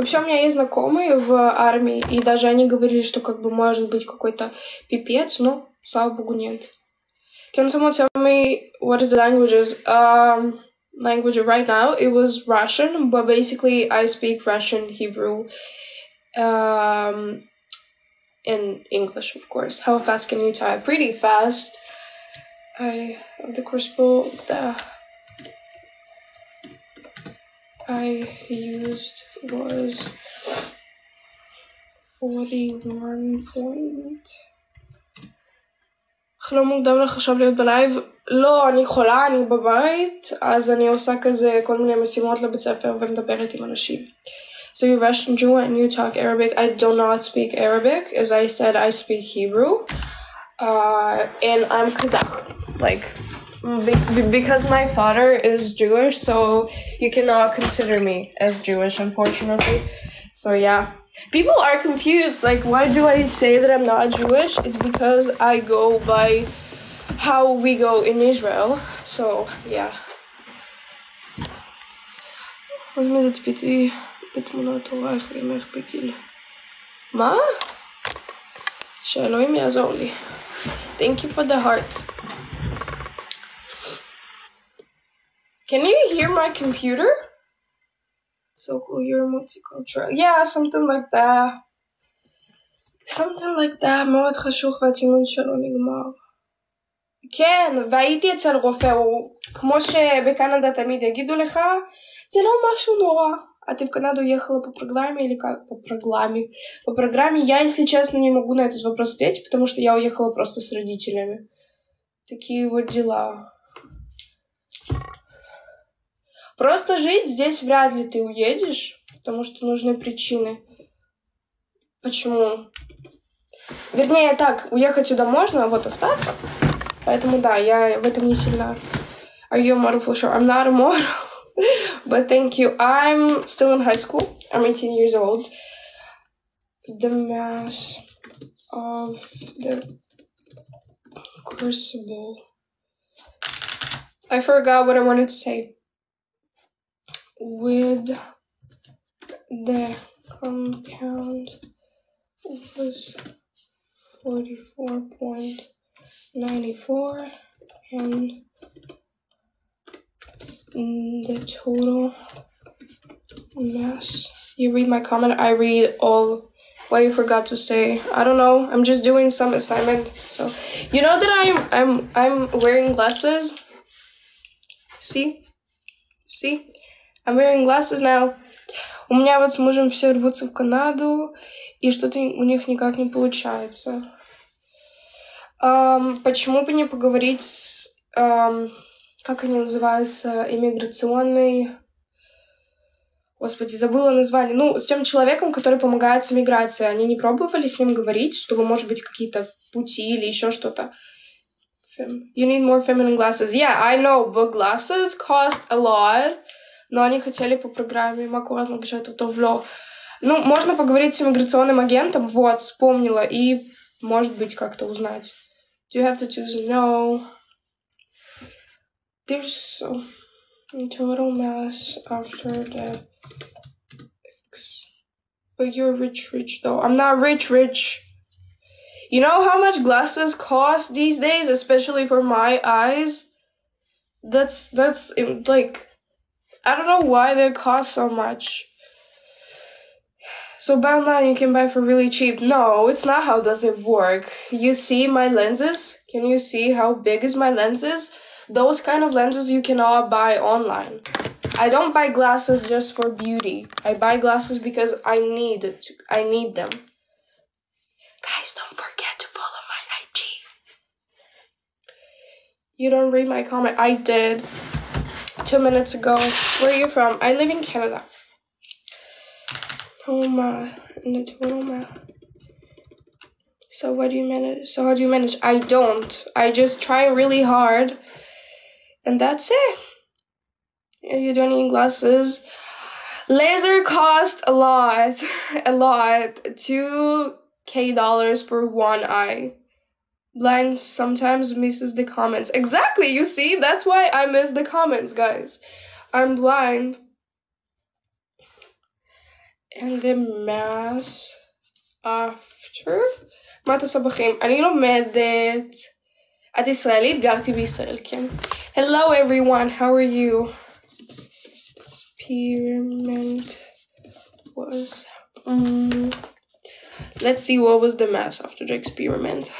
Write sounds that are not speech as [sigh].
Вообще у меня есть знакомые в армии, и даже они говорили, что как бы может быть какой-то пипец, но слава богу нет. Can someone tell me what is the languages? Um, language right now it was Russian, but basically I speak Russian, Hebrew, um, and English, of course. How fast can you type? Pretty fast. I have the crossbow. The I used was forty-one point. חלום מוקדם לך עכשיו להיות בלייב? לא, אני חולה, אני בבית, אז אני עושה כזה כל מיני משימות לבית ספר ומדברת עם אנשים. So you're Russian Jew and you talk Arabic. I do not speak Arabic. As I said, I speak Hebrew. Uh, and I'm Kazakh. Like, be- because my father is Jewish, so you cannot consider me as Jewish, unfortunately. So yeah. People are confused. Like, why do I say that I'm not Jewish? It's because I go by how we go in Israel. So, yeah. возьми תצפיתי בתמונת הורייך ועמך בגיל. מה? שאלוהים יעזור לי. Thank you for the heart. Can you hear my computer? So cool, you're multicultural. Yeah, something like that. Something like that. מאוד חשוך והציון שלו נגמר. כן, והייתי אצל רופא, הוא, כמו שבקנדה תמיד יגידו לך, זה לא משהו נורא. А ты в Канаду ехала по программе или как? По программе. По программе я, если честно, не могу на этот вопрос ответить, потому что я уехала просто с родителями. Такие вот дела. Просто жить здесь вряд ли ты уедешь, потому что нужны причины. Почему? Вернее, так, уехать сюда можно, а вот остаться. Поэтому да, я в этом не сильно. Are you a for sure? I'm not a model. [laughs] but thank you. I'm still in high school. I'm 18 years old. The mass of the crucible. I forgot what I wanted to say. With the compound was 44.94 and the total mass. You read my comment, I read all what you forgot to say. I don't know. I'm just doing some assignment. So you know that I'm I'm I'm wearing glasses. See? See? I'm wearing glasses now. У меня вот с мужем все рвутся в Канаду, и что-то у них никак не получается. Ам, почему бы не поговорить с... ам, как они называются? Иммиграционный... Господи, забыла название. Ну, с тем человеком, который помогает с иммиграцией. Они не пробовали с ним говорить, чтобы, может быть, какие-то пути или еще что-то? You need more feminine glasses. Yeah, I know, but glasses cost a lot. Но они хотели по программе Макуат Магшету Товло. Ну, можно поговорить с иммиграционным агентом. Вот, вспомнила. И, может быть, как-то узнать. Do you have to choose? No. There's so total mass after the. But you're rich, rich though. I'm not rich, rich. You know how much glasses cost these days, especially for my eyes? That's that's um, like I don't know why they cost so much. So buy online you can buy for really cheap. No, it's not how does it work. You see my lenses? Can you see how big is my lenses? Those kind of lenses you cannot buy online. I don't buy glasses just for beauty. I buy glasses because I need it. I need them. Guys, don't forget to follow my IG. You don't read my comment. I did two minutes ago. Where are you from? I live in Canada. Oh my. So what do you manage? So how do you manage? I don't. I just try really hard, and that's it. You don't need glasses. Laser cost a lot, [laughs] a lot. Two k dollars for one eye Blind sometimes misses the comments. Exactly. You see, that's why I miss the comments, guys. I'm blind. and the mass after. מה את עושה בחיים? אני לומדת. את ישראלית? גרתי בישראל, כן. Hello everyone, how are you? Experiment was... Um, let's see what was the mass after the experiment.